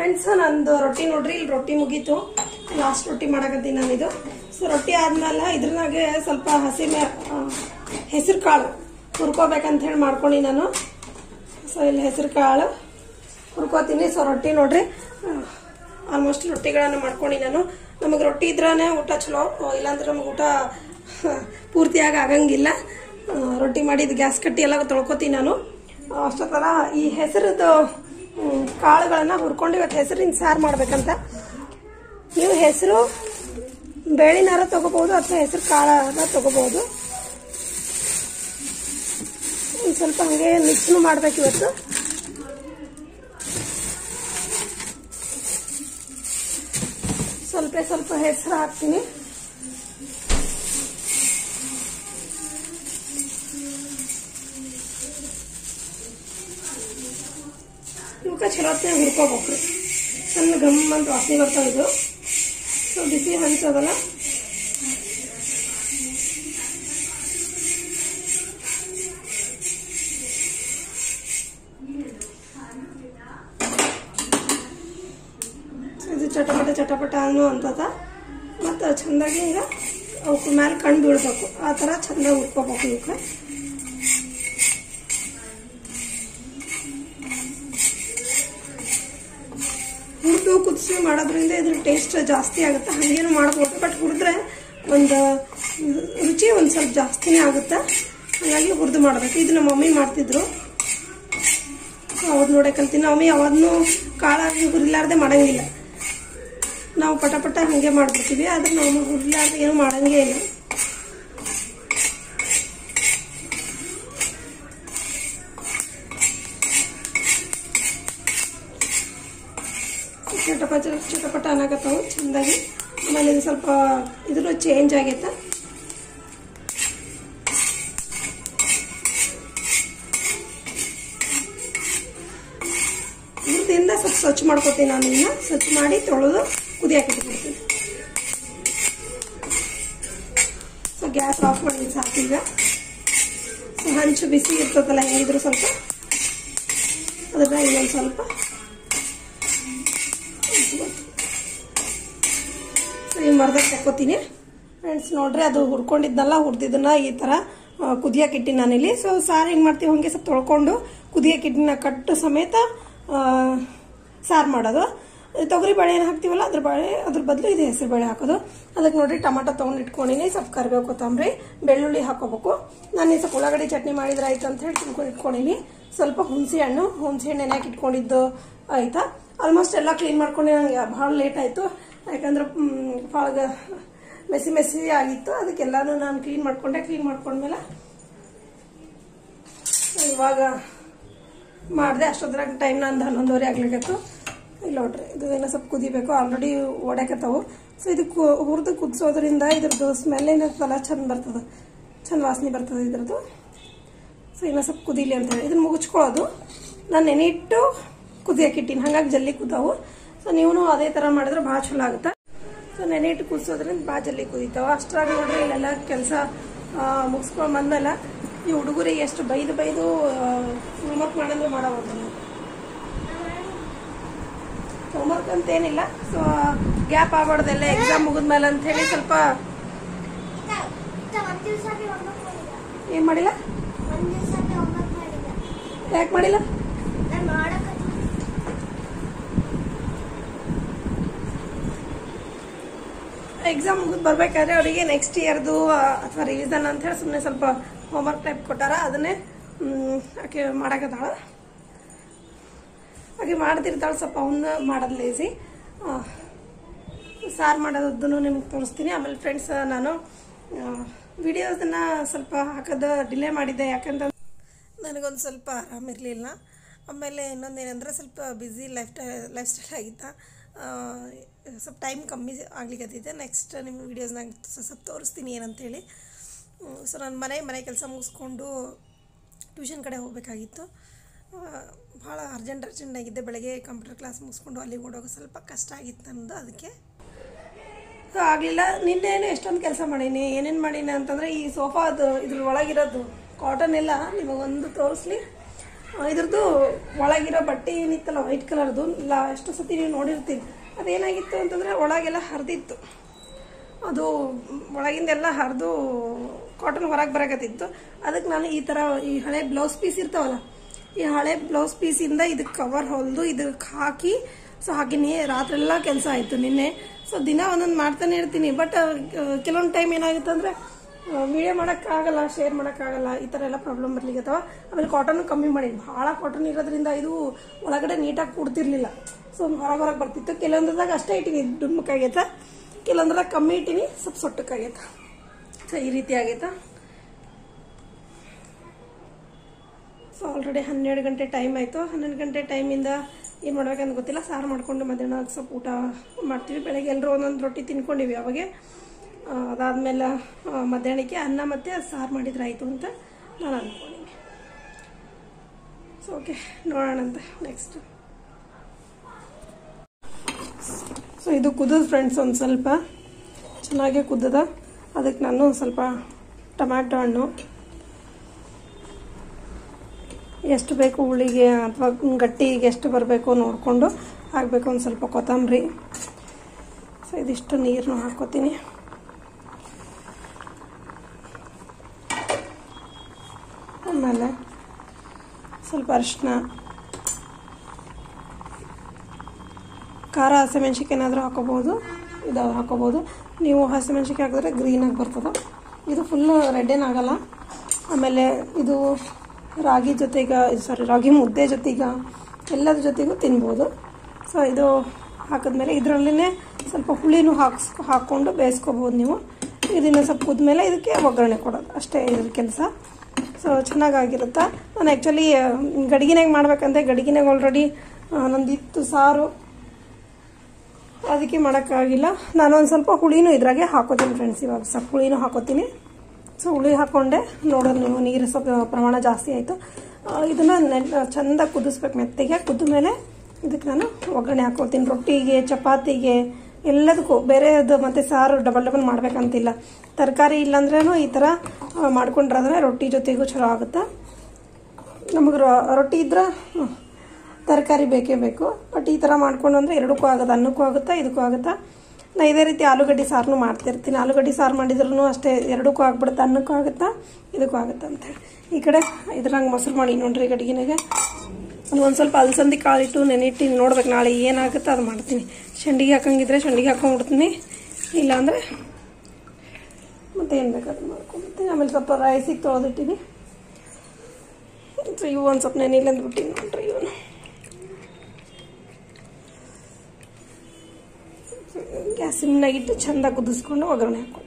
Friends ನಂದು ರೊಟ್ಟಿ ನೋಡ್ರಿ, ಇಲ್ಲಿ ರೊಟ್ಟಿ ಮುಗೀತು. ಲಾಸ್ಟ್ ರೊಟ್ಟಿ ಮಾಡಕತ್ತೀನಿ ನಾನು ಇದು ಸೊ ರೊಟ್ಟಿ ಆದ್ಮೇಲೆ ಇದ್ರನಾಗೆ ಸ್ವಲ್ಪ ಹಸಿ ಮೇ ಹೆಸರು ಕಾಳು ಹುರ್ಕೋಬೇಕಂತ ಹೇಳಿ ಮಾಡ್ಕೊಂಡಿ ನಾನು. ಸೊ ಇಲ್ಲಿ ಹೆಸರು ಕಾಳು ಹುರ್ಕೋತೀನಿ. ಸೊ ರೊಟ್ಟಿ ನೋಡ್ರಿ ಆಲ್ಮೋಸ್ಟ್ ರೊಟ್ಟಿಗಳನ್ನು ಮಾಡ್ಕೊಂಡು ನಾನು. ನಮಗೆ ರೊಟ್ಟಿ ಇದ್ರೇ ಊಟ ಚಲೋ. ಇಲ್ಲಾಂದ್ರೆ ನಮಗೆ ಊಟ ಪೂರ್ತಿಯಾಗಿ ಆಗಂಗಿಲ್ಲ. ರೊಟ್ಟಿ ಮಾಡಿದ ಗ್ಯಾಸ್ ಕಟ್ಟಿ ಎಲ್ಲ ತೊಳ್ಕೊತೀನಿ ನಾನು. ಅಷ್ಟೊತ್ತಲ್ಲ, ಈ ಹೆಸರದ್ದು ಕಾಳುಗಳನ್ನ ಹುರ್ಕೊಂಡು ಇವತ್ತು ಹೆಸರಿನ ಸಾರು ಮಾಡ್ಬೇಕಂತ. ನೀವು ಹೆಸರು ಬೇಳಿನಾರ ತಗೋಬಹುದು ಅಥವಾ ಹೆಸರು ಕಾಳಾರ ತಗೋಬಹುದು. ಒಂದು ಸ್ವಲ್ಪ ಹಂಗೆ ಮಿಕ್ಸ್ನು ಮಾಡ್ಬೇಕು ಇವತ್ತು. ಸ್ವಲ್ಪ ಸ್ವಲ್ಪ ಹೆಸರು ಹಾಕ್ತೀನಿ. ಇವಕ್ಕೆ ಚಲೋತ್ನಾಗ ಹುರ್ಕೋಬೇಕು ಸಣ್ಣ ಗಮ್ ಅಂತ ವಾಸನೆ ಬರ್ತಾವ ಇದು ಸೊ ಬಿಸಿ ಹಂಚೋದಲ್ಲ ಇದು ಚಟಪಟ ಚಟಪಟ ಅನ್ನೋ ಅಂತದ ಮತ್ತು ಚಂದಾಗಿ ಹಿಂಗೆ ಅವಕ್ಕೆ ಮ್ಯಾಲೆ ಕಣ್ಣು ಬೀಳ್ಬೇಕು ಆ ಥರ ಚಂದಾಗಿ ಹುರ್ಕೋಬೇಕು ಇವಕ್ಕೆ ಹುರಿದು ಕುದಿಸಿ ಮಾಡೋದ್ರಿಂದ ಇದ್ರ ಟೇಸ್ಟ್ ಜಾಸ್ತಿ ಆಗುತ್ತೆ. ಹಾಗೇನು ಮಾಡ್ಬೋದು ಬಟ್ ಹುರಿದ್ರೆ ಒಂದು ರುಚಿ ಒಂದು ಸ್ವಲ್ಪ ಜಾಸ್ತಿನೇ ಆಗುತ್ತೆ. ಹಾಗಾಗಿ ಹುರಿದು ಮಾಡಬೇಕು. ಇದು ನಮ್ಮ ಮಮ್ಮಿ ಮಾಡ್ತಿದ್ರು. ಅವ್ರು ನೋಡೇ ಕಲ್ತೀನಿ. ಮಮ್ಮಿ ಯಾವಾಗೂ ಕಾಳಾಗಿ ಹುರಿಲಾರ್ದೆ ಮಾಡೋಂಗಿಲ್ಲ. ನಾವು ಪಟ ಪಟ ಹಾಗೆ ಮಾಡಿಬಿಡ್ತೀವಿ, ಆದ್ರೆ ನಾವು ಹುರಿಲಾರ್ದೆ ಏನು ಮಾಡೋಂಗೇ ಇಲ್ಲ. ಚಟಪಟ ಚಟಪಟ ಅನ್ನಾಗತ್ತವು ಚೆಂದಾಗಿ. ಆಮೇಲೆ ಇದು ಸ್ವಲ್ಪ ಇದ್ರ ಚೇಂಜ್ ಆಗೈತೆ? ಇದರಿಂದ ಸ್ವಲ್ಪ ಸ್ವಚ್ಛ ಮಾಡ್ಕೊತೀನಿ ನಾನು ಇನ್ನು ಸ್ವಚ್ಛ ಮಾಡಿ ತೊಳೆದು ಕುದಿ ಇಟ್ಬಿಡ್ತೀನಿ ಸೊ ಗ್ಯಾಸ್ ಆಫ್ ಮಾಡಿ ಸಾಕೀಗ ಸೊ ಹಂಚು ಬಿಸಿ ಇರ್ತದಲ್ಲ ಹೇಳಿದ್ರು ಸ್ವಲ್ಪ. ಅದನ್ನ ಇನ್ನೊಂದು ಸ್ವಲ್ಪ ಈ ತಕ್ಕೋತೀನಿ. ಫ್ರೆಂಡ್ಸ್ ನೋಡ್ರಿ, ಅದು ಹುರ್ಕೊಂಡಿದ್ನಲ್ಲ ಹುರಿದಿದ್ದನ್ನ ಈ ಥರ ಕುದಿಯಕ್ಕೆ ಇಟ್ಟಿನಿ ನಾನಿಲ್ಲಿ. ಸೊ ಸಾರು ಹೆಂಗೆ ಮಾಡ್ತೀವಿ ಹಂಗೆ ಸ್ವಲ್ಪ ತೊಳ್ಕೊಂಡು ಕುದಿಯಕ್ಕೆ ಇಟ್ಟಿನ ಕಟ್ಟು ಸಮೇತ ಸಾರು ಮಾಡೋದು. ತೊಗರಿ ಬೇಳೆ ಏನು ಹಾಕ್ತೀವಲ್ಲ, ಅದ್ರ ಬಾಳೆ, ಅದ್ರ ಬದಲು ಇದು ಹೆಸರು ಬೇಳೆ ಹಾಕೋದು. ಅದಕ್ಕೆ ನೋಡ್ರಿ, ಟೊಮಾಟೊ ತೊಗೊಂಡು ಇಟ್ಕೊಂಡಿನಿ, ಸ್ವಲ್ಪ ಕರಿಬೇವು, ಕೊತ್ತಂಬರಿ, ಬೆಳ್ಳುಳ್ಳಿ ಹಾಕೋಬೇಕು. ನಾನು ಸ್ವಲ್ಪ ಉಳ್ಳಾಗಡ್ಡಿ ಚಟ್ನಿ ಮಾಡಿದ್ರೆ ಆಯ್ತು ಅಂತ ಹೇಳಿ ತಿನ್ಕೊಂಡು ಇಟ್ಕೊಂಡಿನಿ. ಸ್ವಲ್ಪ ಹುಣಸೆ ಹಣ್ಣು ಹುಣಸೆ ಹಣ್ಣು ನೆನೆಯಾಕೆ ಇಟ್ಕೊಂಡಿದ್ದು ಆಯ್ತಾ. ಆಲ್ಮೋಸ್ಟ್ ಎಲ್ಲ ಕ್ಲೀನ್ ಮಾಡ್ಕೊಂಡು ನಂಗೆ ಭಾಳ ಲೇಟ್ ಆಯಿತು. ಯಾಕಂದ್ರೆ ಭಾಳ ಮೆಸಿ ಮೆಸಿ ಆಗಿತ್ತು. ಅದಕ್ಕೆಲ್ಲಾನು ನಾನು ಕ್ಲೀನ್ ಮಾಡ್ಕೊಂಡೆ. ಕ್ಲೀನ್ ಮಾಡ್ಕೊಂಡ್ಮೇಲೆ ಇವಾಗ ಮಾಡಿದೆ. ಅಷ್ಟೊದ್ರಾಗ ಟೈಮ್ ನಂದು ಹನ್ನೊಂದುವರೆ ಆಗ್ಲಿಕ್ಕತ್ತು ಇಲ್ಲ ನೋಡ್ರಿ ಇದು ಏನೋ ಸ್ವಲ್ಪ ಕುದಿಬೇಕು. ಆಲ್ರೆಡಿ ಓಡಾಕತ್ತವು ಸೊ ಇದು ಹುರಿದು ಕುದಿಸೋದ್ರಿಂದ ಇದ್ರದ್ದು ಸ್ಮೆಲ್ ಏನಿರ್ತಲ್ಲ ಚಂದ ಬರ್ತದೆ. ಚಂದ ವಾಸನೆ ಬರ್ತದೆ ಇದ್ರದ್ದು. ಸೊ ಇನ್ನೂ ಸ್ವಲ್ಪ ಕುದೀಲಿ ಅಂತ ಹೇಳಿ ಇದನ್ನ ಮುಗಿಸ್ಕೊಳ್ಳೋದು ನಾನು ನೆನಿಟ್ಟು ಕುದಿಯಕ್ಕೆ ಇಟ್ಟಿನಿ. ಹಾಗಾಗಿ ಜಲ್ದಿ ಕುದಾವು. ಸೊ ನೀವು ಅದೇ ತರ ಮಾಡಿದ್ರೆ ಭಾಳ ಚಲೋ ಆಗುತ್ತೆ. ಸೊ ನೆನೆ ಇಟ್ಟು ಕುದಿಸೋದ್ರಿಂದ ಭಾಳ ಜಲ್ದಿ ಕುದೀತಾವ. ಅಷ್ಟ್ರಾಗ ನೋಡ್ರಿ, ಇಲ್ಲೆಲ್ಲ ಕೆಲಸ ಮುಗಿಸ್ಕೊಂಡ್ ಬಂದ್ಮೇಲೆ ಈ ಹುಡುಗರಿಗೆ ಎಷ್ಟು ಬೈದು ಬೈದು ಹೋಮ್ವರ್ಕ್ ಮಾಡಂದ್ರೆ ಮಾಡಬಹುದು ಹೋಮ್ವರ್ಕ್ ಅಂತ ಏನಿಲ್ಲ ಸೊ ಗ್ಯಾಪ್ ಆಗ್ಬಾರ್ದೆಲ್ಲ ಎಕ್ಸಾಮ್ ಮುಗಿದ್ಮೇಲೆ ಅಂತ ಹೇಳಿ ಸ್ವಲ್ಪ ಏನ್ ಮಾಡಿಲ್ಲ? ಯಾಕೆ ಮಾಡಿಲ್ಲ ನಾನು ಮಾಡಕತ್ತೀನಿ ಎಕ್ಸಾಮ್ ಮುಗಿದು ಬರ್ಬೇಕಾದ್ರೆ ಅವರಿಗೆ ನೆಕ್ಸ್ಟ್ ಇಯರ್ದು ಅಥವಾ ರಿವಿಸನ್ ಅಂತ ಹೇಳಿ ಸುಮ್ಮನೆ ಸ್ವಲ್ಪ ಹೋಮ್ವರ್ಕ್ ಟೈಪ್ ಕೊಟ್ಟಾರ, ಅದನ್ನೇ ಆಕೆ ಮಾಡಾಕತ್ತಾಳ. ಆಕೆ ಮಾಡ್ತಿರ್ತಾಳೆ, ಸ್ವಲ್ಪ ಅವನ್ನ ಮಾಡೋದು ಲೇಸಿ ಸಾರು ಮಾಡೋದನ್ನು ನಿಮ್ಗೆ ತೋರಿಸ್ತೀನಿ. ಆಮೇಲೆ ಫ್ರೆಂಡ್ಸ್ ನಾನು ವಿಡಿಯೋಸನ್ನ ಸ್ವಲ್ಪ ಹಾಕೋದು ಡಿಲೇ ಮಾಡಿದ್ದೆ ಯಾಕಂತ ನನಗೊಂದು ಸ್ವಲ್ಪ ಆರಾಮಿರಲಿಲ್ಲ ಆಮೇಲೆ ಇನ್ನೊಂದೇನೆಂದ್ರೆ ಸ್ವಲ್ಪ ಬ್ಯುಸಿ ಲೈಫ್ ಲೈಫ್ ಸ್ಟೈಲ್ ಆಗಿತ್ತ. ಸ್ವಲ್ಪ ಟೈಮ್ ಕಮ್ಮಿ ಆಗ್ಲಿಕ್ಕತ್ತಿದ್ದೆ ನೆಕ್ಸ್ಟ್ ನಿಮ್ಮ ವೀಡಿಯೋಸ್ನಾಗ ಸ್ವಲ್ಪ ತೋರಿಸ್ತೀನಿ ಏನಂತೇಳಿ. ಸೊ ನಾನು ಮನೆ ಮನೆ ಕೆಲಸ ಮುಗಿಸ್ಕೊಂಡು ಟ್ಯೂಷನ್ ಕಡೆ ಹೋಗಬೇಕಾಗಿತ್ತು. ಭಾಳ ಅರ್ಜೆಂಟ್ ಅರ್ಜೆಂಟ್ ಆಗಿದ್ದೆ. ಬೆಳಗ್ಗೆ ಕಂಪ್ಯೂಟರ್ ಕ್ಲಾಸ್ ಮುಗಿಸ್ಕೊಂಡು ಅಲ್ಲಿಗೆ ಓಡೋಕೆ ಸ್ವಲ್ಪ ಕಷ್ಟ ಆಗಿತ್ತು ನನ್ನದು ಅದಕ್ಕೆ. ಸೊ ಆಗಲಿಲ್ಲ. ನಿನ್ನೇನು ಎಷ್ಟೊಂದು ಕೆಲಸ ಮಾಡೀನಿ. ಏನೇನು ಮಾಡೀನಿ ಅಂತಂದರೆ ಈ ಸೋಫಾ ಅದು ಇದ್ರ ಒಳಗಿರೋದು ಕಾಟನ್ ಎಲ್ಲ ನಿಮಗೊಂದು ತೋರಿಸ್ಲಿ. ಇದ್ರದ್ದು ಒಳಗಿರೋ ಬಟ್ಟೆ ಏನಿತ್ತಲ್ಲ ವೈಟ್ ಕಲರ್ದು ಇಲ್ಲ, ಎಷ್ಟು ಸತಿ ನೀವು ನೋಡಿರ್ತೀನಿ ಅದೇನಾಗಿತ್ತು ಅಂತಂದರೆ, ಒಳಗೆಲ್ಲ ಹರಿದಿತ್ತು. ಅದು ಒಳಗಿಂದೆಲ್ಲ ಹರಿದು ಕಾಟನ್ ಹೊರಗೆ ಬರಕತ್ತಿತ್ತು. ಅದಕ್ಕೆ ನಾನು ಈ ಥರ ಈ ಹಳೆ ಬ್ಲೌಸ್ ಪೀಸ್ ಇರ್ತಾವಲ್ಲ, ಈ ಹಳೆ ಬ್ಲೌಸ್ ಪೀಸಿಂದ ಇದಕ್ಕೆ ಕವರ್ ಹೊಲಿದು ಇದಕ್ಕೆ ಹಾಕಿ ಸೊ ಹಾಗೆಯೇ ರಾತ್ರೆಲ್ಲ ಕೆಲಸ ಆಯಿತು ನಿನ್ನೆ. ಸೊ ದಿನ ಒಂದೊಂದು ಮಾಡ್ತಾನೆ ಇರ್ತೀನಿ. ಬಟ್ ಕೆಲವೊಂದು ಟೈಮ್ ಏನಾಗುತ್ತೆ ಅಂದರೆ ವಿಡಿಯೋ ಮಾಡೋಕ್ಕಾಗಲ್ಲ ಶೇರ್ ಮಾಡೋಕ್ಕಾಗಲ್ಲ, ಈ ಥರ ಎಲ್ಲ ಪ್ರಾಬ್ಲಮ್ ಬರ್ಲಿಕ್ಕತ್ತವ ಆಮೇಲೆ ಕಾಟನ್ ಕಮ್ಮಿ ಮಾಡಿ. ಭಾಳ ಕಾಟನ್ ಇರೋದ್ರಿಂದ ಇದು ಒಳಗಡೆ ನೀಟಾಗಿ ಕೂಡ್ತಿರ್ಲಿಲ್ಲ. ಸೊ ಹೊರಗೆ ಹೊರಗೆ ಬರ್ತಿತ್ತು. ಕೆಲವೊಂದ್ರದಾಗ ಅಷ್ಟೇ ಇಟ್ಟಿನಿ. ಡುಮ್ಮಕ್ಕಾಗೈತ ಕೆಲವೊಂದ್ರಾಗ ಕಮ್ಮಿ ಇಟ್ಟಿನಿ. ಸ್ವಲ್ಪ ಸೊಟ್ಟಕ್ಕಾಗೈತ ಸೊ ಈ ರೀತಿ ಆಗೈತ? ಸೊ ಆಲ್ರೆಡಿ ಹನ್ನೆರಡು ಗಂಟೆ ಟೈಮ್ ಆಯಿತು. ಹನ್ನೆರಡು ಗಂಟೆ ಟೈಮಿಂದ ಏನು ಮಾಡ್ಬೇಕಂತ ಗೊತ್ತಿಲ್ಲ. ಸಾರು ಮಾಡಿಕೊಂಡು ಮಧ್ಯಾಹ್ನ ಸ್ವಲ್ಪ ಊಟ ಮಾಡ್ತೀವಿ. ಬೆಳಗ್ಗೆ ಎಲ್ಲರೂ ಒಂದೊಂದು ರೊಟ್ಟಿ ತಿನ್ಕೊಂಡಿವಿ ಅವಾಗೆ. ಅದಾದ್ಮೇಲೆ ಮಧ್ಯಾಹ್ನಕ್ಕೆ ಅನ್ನ ಮತ್ತು ಸಾರು ಮಾಡಿದ್ರೆ ಆಯಿತು ಅಂತ ನಾನು ಅಂದ್ಕೊಂಡಿನಿ ಸೊ ಓಕೆ ನೋಡೋಣಂತ ನೆಕ್ಸ್ಟ್ ಸೊ ಇದು ಕುದದ ಫ್ರೆಂಡ್ಸ್ ಒಂದು ಸ್ವಲ್ಪ ಚೆನ್ನಾಗೇ ಕುದ್ದದ. ಅದಕ್ಕೆ ನಾನು ಸ್ವಲ್ಪ ಟೊಮ್ಯಾಟೊ ಹಣ್ಣು. ಎಷ್ಟು ಬೇಕು ಹುಳಿಗೆ ಅಥವಾ ಗಟ್ಟಿಗೆ ಎಷ್ಟು ಬರಬೇಕು ನೋಡಿಕೊಂಡು ಹಾಕಬೇಕು ಒಂದು ಸ್ವಲ್ಪ ಕೊತ್ತಂಬರಿ. ಸೊ ಇದಿಷ್ಟು ನೀರನ್ನು ಹಾಕ್ಕೋತೀನಿ. ಆಮೇಲೆ ಸ್ವಲ್ಪ ಅರಿಶಿನ, ಖಾರ ಹಸಿಮೆಣ್ಸಿಕಾಯಿ ಏನಾದರೂ ಹಾಕೋಬೋದು, ಇದು ಹಾಕೋಬೋದು. ನೀವು ಹಸಿಮೆಣ್ಸಿಕಾಯಿ ಹಾಕಿದ್ರೆ ಗ್ರೀನಾಗಿ ಬರ್ತದೆ. ಇದು ಫುಲ್ಲು ರೆಡ್ ಏನಾಗಲ್ಲ ಆಮೇಲೆ ಇದು ರಾಗಿ ಜೊತೆಗೆ ಸಾರಿ ರಾಗಿ ಮುದ್ದೆ ಜೊತೆಗೆ ಎಲ್ಲದ್ರ ಜೊತೆಗೂ ತಿನ್ಬೋದು. ಸೊ ಇದು ಹಾಕಿದ್ಮೇಲೆ ಇದರಲ್ಲೇ ಸ್ವಲ್ಪ ಹುಳಿನೂ ಹಾಕ್ಸ್, ಹಾಕ್ಕೊಂಡು ಬೇಯಿಸ್ಕೋಬೋದು ನೀವು. ಇದನ್ನು ಸ್ವಲ್ಪ ಕುದ್ಮೇಲೆ ಇದಕ್ಕೆ ಒಗ್ಗರಣೆ ಕೊಡೋದು. ಅಷ್ಟೇ ಇದ್ರ ಕೆಲಸ. ಸೊ ಚೆನ್ನಾಗಾಗಿರುತ್ತೆ. ನಾನು ಆ್ಯಕ್ಚುಲಿ ಗಡಿಗಿನಾಗ ಮಾಡ್ಬೇಕಂದ್ರೆ ಗಡಿಗಿನಾಗ ಆಲ್ರೆಡಿ ನಂದಿತ್ತು ಸಾರು. ಅದಕ್ಕೆ ಮಾಡೋಕ್ಕಾಗಿಲ್ಲ. ನಾನು ಒಂದು ಸ್ವಲ್ಪ ಹುಳಿನೂ ಇದ್ರಾಗೆ ಹಾಕೋತೀನಿ ಫ್ರೆಂಡ್ಸ್ ಇವಾಗ ಸ್ವಲ್ಪ ಹುಳಿನೂ ಹಾಕೋತೀನಿ. ಸೊ ಹುಳಿ ಹಾಕ್ಕೊಂಡೆ ನೋಡೋದು ನೀವು, ನೀರು ಸ್ವಲ್ಪ ಪ್ರಮಾಣ ಜಾಸ್ತಿ ಆಯಿತು. ಇದನ್ನು ನೆ ಚಂದ ಕುದಿಸ್ಬೇಕು, ಮೆತ್ತಗೆ ಕುದ್ದ ಮೇಲೆ ಇದಕ್ಕೆ ನಾನು ಒಗ್ಗರಣೆ ಹಾಕೋತೀನಿ ರೊಟ್ಟಿಗೆ, ಚಪಾತಿಗೆ ಎಲ್ಲದಕ್ಕೂ ಬೇರೆದು ಮತ್ತು ಸಾರು ಡಬಲ್ ಡಬಲ್ ಮಾಡ್ಬೇಕಂತಿಲ್ಲ. ತರಕಾರಿ ಇಲ್ಲಾಂದ್ರೂ ಈ ಥರ ಮಾಡ್ಕೊಂಡ್ರಾದ್ರೆ ರೊಟ್ಟಿ ಜೊತೆಗೂ ಚಲೋ ಆಗುತ್ತೆ. ನಮಗೆ ರೊಟ್ಟಿ ಇದ್ರೆ ತರಕಾರಿ ಬೇಕೇ ಬೇಕು. ಬಟ್ ಈ ಥರ ಮಾಡ್ಕೊಂಡು ಅಂದರೆ ಎರಡಕ್ಕೂ ಆಗುತ್ತೆ, ಅನ್ನಕ್ಕೂ ಆಗುತ್ತೆ, ಇದಕ್ಕೂ ಆಗುತ್ತೆ. ನಾ ಇದೇ ರೀತಿ ಆಲೂಗಡ್ಡೆ ಸಾರನ್ನು ಮಾಡ್ತಿರ್ತೀನಿ. ಆಲೂಗಡ್ಡೆ ಸಾರು ಮಾಡಿದ್ರೂ ಅಷ್ಟೇ ಎರಡಕ್ಕೂ ಆಗ್ಬಿಡುತ್ತೆ, ಅನ್ನಕ್ಕೂ ಆಗುತ್ತಾ, ಇದಕ್ಕೂ ಆಗುತ್ತೆ ಅಂತೇಳಿ ಈ ಕಡೆ ಇದ್ರಂಗೆ ಮೊಸರು ಮಾಡಿ ನೋಡ್ರಿ ಗಡಿಗೆನಾಗೆ ಒಂದು ಸ್ವಲ್ಪ ಅಲಸಂದಿ ಕಾಳಿಟ್ಟು ನೆನಿಟ್ಟು ನೋಡ್ಬೇಕು. ನಾಳೆ ಏನಾಗುತ್ತೆ ಅದು ಮಾಡ್ತೀನಿ. ಶಂಡಿಗೆ ಹಾಕಂಗಿದ್ರೆ ಶಂಡಿಗೆ ಹಾಕೊಂಡ್ಬಿಡ್ತೀನಿ. ಇಲ್ಲಾಂದರೆ ಮತ್ತೆ ಏನು ಬೇಕಾದ್ರೂ ಮಾಡ್ಕೊಂಡ್ಬಿಡ್ತೀನಿ. ಆಮೇಲೆ ಸ್ವಲ್ಪ ರೈಸಿಗೆ ತೊಳೆದಿಟ್ಟಿನಿ. ಇವು ಒಂದು ಸ್ವಲ್ಪ ನೆನಿಲ್ಲ ಅಂದ್ಬಿಟ್ಟಿನಿ ನೋಡ್ರಿ ಇವನು. ಗ್ಯಾಸ್ ಸಿಮ್ನಾಗಿಟ್ಟು ಚಂದ ಕುದಿಸ್ಕೊಂಡು ಒಗ್ಗರಣೆ ಹಾಕ್ಕೊತೀನಿ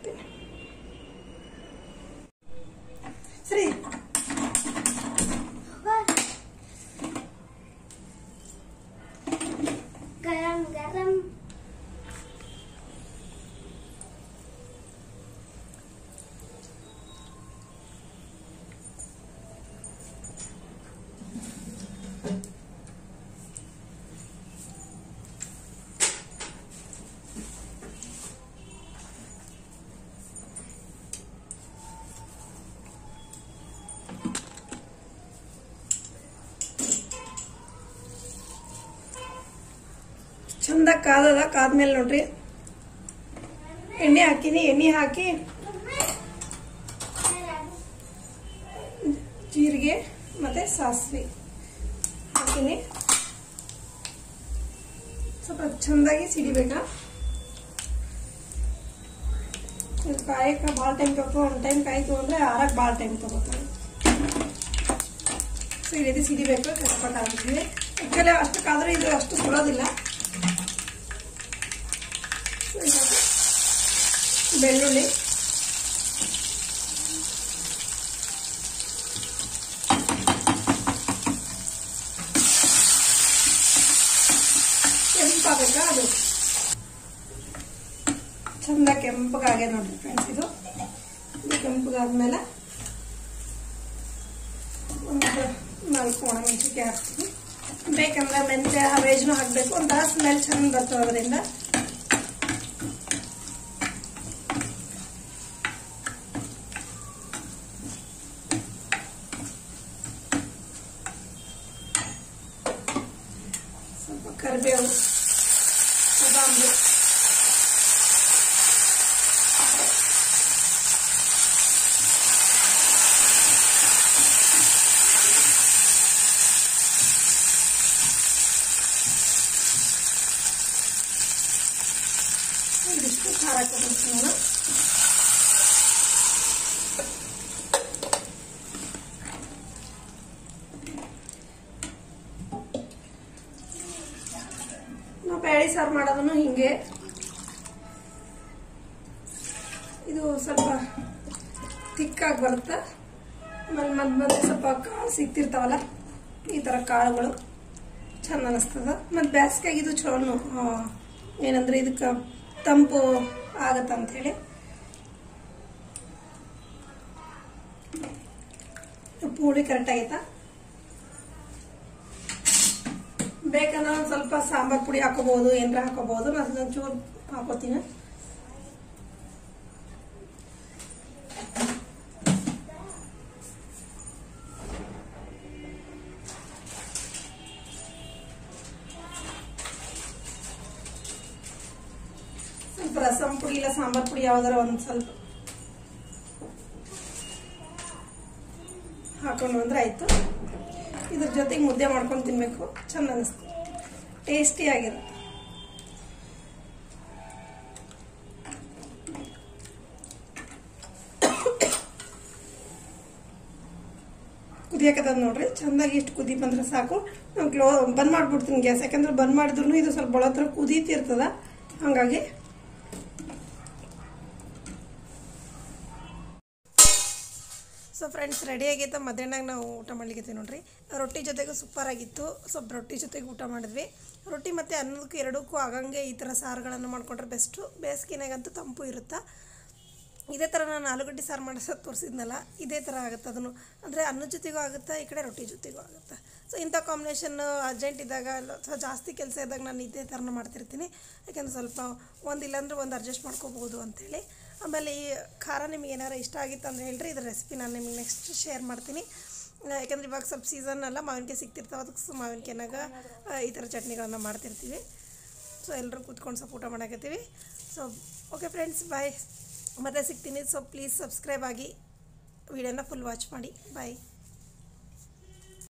ಚಂದ ಕಾದದ ಕಾದ್ಮೇಲೆ ನೋಡ್ರಿ. ಎಣ್ಣೆ ಹಾಕಿನಿ, ಎಣ್ಣೆ ಹಾಕಿ. ಜೀರಿಗೆ ಮತ್ತೆ ಸಾಸಿವೆ ಹಾಕಿನಿ. ಸ್ವಲ್ಪ ಚಂದಾಗಿ ಸಿಡಿಬೇಕಾ? ಕಾಯಕ್ಕೆ ಭಾಳ ಟೈಮ್ ತಗೋ ಒಂದು ಟೈಮ್ ಕಾಯಿ ತೊಗೊಂಡ್ರೆ ಆರಕ್ಕೆ ಭಾಳ ಟೈಮ್ ತಗೋತಾರೆ ಸೊ ಈ ರೀತಿ ಸಿಡಿಬೇಕು ಆಕ್ಚುಲಿ ಆ್ಯಕ್ಚುಲಿ ಅಷ್ಟಕ್ಕಾದ್ರೆ ಇದು ಅಷ್ಟು ಸುಡೋದಿಲ್ಲ ಸೊ ಇವಾಗ ಬೆಳ್ಳುಳ್ಳಿ ಕೆಂಪಾಗಬೇಕಾ ಅದು ಚಂದ ಕೆಂಪಗಾಗೆ ನೋಡ್ರಿ ಫ್ರೆಂಡ್ಸ್ ಇದು ಇದು ಕೆಂಪಗಾದ್ಮೇಲೆ ಒಂದು ನಾಲ್ಕು ಒಣಮೆಣಸಿನ್ಕಾಯಿ ಹಾಕ್ತೀನಿ ಬೇಕಂದ್ರೆ ಮೆಂತ್ಯ ವೇಜ್ನು ಹಾಕಬೇಕು ಒಂಥರ ಸ್ಮೆಲ್ ಚಂದ ಬರ್ತದೆ ಅದರಿಂದ ಕರಿಬೇವು ಬಾಂಬು ಒಂದಿಷ್ಟು ಖಾರ ಹಾಕೋಬೇಕು ನಾನು ನಾವು ಬೇಳೆ ಸಾರು ಮಾಡೋದನ್ನು ಹಿಂಗೆ. ಇದು ಸ್ವಲ್ಪ ತಿಕ್ಕಾಗಿ ಬರುತ್ತೆ. ಆಮೇಲೆ ಮಧ್ಯ ಮತ್ತೆ ಸ್ವಲ್ಪ ಕಾಳು ಸಿಗ್ತಿರ್ತಾವಲ್ಲ, ಈ ಥರ ಕಾಳುಗಳು ಚೆಂದ ಅನಿಸ್ತದ. ಮತ್ತು ಬ್ಯಾಸ್ಗೆಗೆ ಇದು ಚಲೋನು ಏನಂದ್ರೆ ಇದಕ್ಕೆ ತಂಪು ಹೇಳಿ. ಪೂಳಿ ಕರೆಕ್ಟ್ ಆಗೈತಾ? ಬೇಕಂದ್ರೆ ಒಂದು ಸ್ವಲ್ಪ ಸಾಂಬಾರ್ ಪುಡಿ ಹಾಕೋಬಹುದು ಏನಾರ ಹಾಕೋಬಹುದು ನಾನು ಒಂಚೂರು ಹಾಕೋತೀನಿ. ಸ್ವಲ್ಪ ರಸಂ ಪುಡಿ ಇಲ್ಲ, ಸಾಂಬಾರ್ ಪುಡಿ ಯಾವ್ದಾರ ಒಂದು ಸ್ವಲ್ಪ ಹಾಕೊಂಡು ಬಂದ್ರೆ ಆಯ್ತು. ಇದ್ರ ಜೊತೆಗೆ ಮುದ್ದೆ ಮಾಡ್ಕೊಂಡು ತಿನ್ಬೇಕು. ಚೆಂದ ಅನಿಸ್ತದೆ ಟೇಸ್ಟಿ ಆಗಿರುತ್ತೆ. ಕುದಿಯಕತ್ತದ ನೋಡ್ರಿ ಚಂದಾಗಿ ಇಷ್ಟು ಕುದಿ ಬಂದ್ರೆ ಸಾಕು. ನಾವು ಕ್ಲೋ ಬಂದ್ ಮಾಡ್ಬಿಡ್ತೀನಿ ಗ್ಯಾಸ್, ಯಾಕಂದ್ರೆ ಬಂದ್ ಮಾಡಿದ್ರು ಇದು ಸ್ವಲ್ಪ ಬಳತ್ರ ಕುದೀತಿರ್ತದ. ಹಂಗಾಗಿ ಸೊ ಫ್ರೆಂಡ್ಸ್ ರೆಡಿ ಆಗೈತೆ? ಮಧ್ಯಾಹ್ನಾಗ ನಾವು ಊಟ ಮಾಡ್ಲಿಕ್ಕೆ ನೋಡ್ರಿ. ರೊಟ್ಟಿ ಜೊತೆಗೂ ಸೂಪರ್ ಆಗಿತ್ತು. ಸ್ವಲ್ಪ ರೊಟ್ಟಿ ಜೊತೆಗೆ ಊಟ ಮಾಡಿದ್ವಿ. ರೊಟ್ಟಿ ಮತ್ತು ಅನ್ನದಕ್ಕೂ ಎರಡಕ್ಕೂ ಆಗಂಗೆ ಈ ಥರ ಸಾರುಗಳನ್ನು ಮಾಡಿಕೊಂಡ್ರೆ ಬೆಸ್ಟು. ಬೇಸಿಗೆನಾಗಂತೂ ತಂಪು ಇರುತ್ತೆ? ಇದೇ ಥರ ನಾನು ಆಲೂಗಡ್ಡೆ ಸಾರು ಮಾಡಿಸೋದು ತೋರಿಸಿದ್ನಲ್ಲ, ಇದೇ ಥರ ಆಗುತ್ತೆ ಅದನ್ನು. ಅಂದರೆ ಅನ್ನದ ಜೊತೆಗೂ ಆಗುತ್ತೆ, ಈ ಕಡೆ ರೊಟ್ಟಿ ಜೊತೆಗೂ ಆಗುತ್ತೆ? ಸೊ ಇಂಥ ಕಾಂಬಿನೇಷನ್ ಅರ್ಜೆಂಟ್ ಇದ್ದಾಗ ಅಥವಾ ಜಾಸ್ತಿ ಕೆಲಸ ಇದ್ದಾಗ ನಾನು ಇದೇ ಥರನ ಮಾಡ್ತಿರ್ತೀನಿ. ಯಾಕಂದ್ರೆ ಸ್ವಲ್ಪ ಒಂದು ಇಲ್ಲಾಂದ್ರೆ ಒಂದು ಅಡ್ಜಸ್ಟ್ ಮಾಡ್ಕೋಬೋದು ಅಂಥೇಳಿ. ಆಮೇಲೆ ಈ ಖಾರ ನಿಮಗೆ ಏನಾರು ಇಷ್ಟ ಆಗಿತ್ತು ಅಂದರೆ ಹೇಳ್ರಿ, ಇದ್ರ ರೆಸಿಪಿ ನಾನು ನಿಮಗೆ ನೆಕ್ಸ್ಟ್ ಶೇರ್ ಮಾಡ್ತೀನಿ. ಯಾಕಂದ್ರೆ ಇವಾಗ ಸ್ವಲ್ಪ ಸೀಸನ್ ಅಲ್ಲ, ಮಾವಿನಕಾಯಿ ಸಿಗ್ತಿರ್ತಾವೆ, ಅದಕ್ಕೆ ಮಾವಿನಕಾಯಿನಾಗ ಈ ಥರ ಚಟ್ನಿಗಳನ್ನು ಮಾಡ್ತಿರ್ತೀವಿ. ಸೊ ಎಲ್ಲರೂ ಕೂತ್ಕೊಂಡು ಸ್ವಲ್ಪ ಊಟ ಮಾಡಾಕತ್ತೀವಿ. ಸೊ ಓಕೆ ಫ್ರೆಂಡ್ಸ್ ಬಾಯ್ ಮತ್ತೆ ಸಿಗ್ತೀನಿ. ಸೊ ಪ್ಲೀಸ್ ಸಬ್ಸ್ಕ್ರೈಬ್ ಆಗಿ ವಿಡಿಯೋನ ಫುಲ್ ವಾಚ್ ಮಾಡಿ. ಬಾಯ್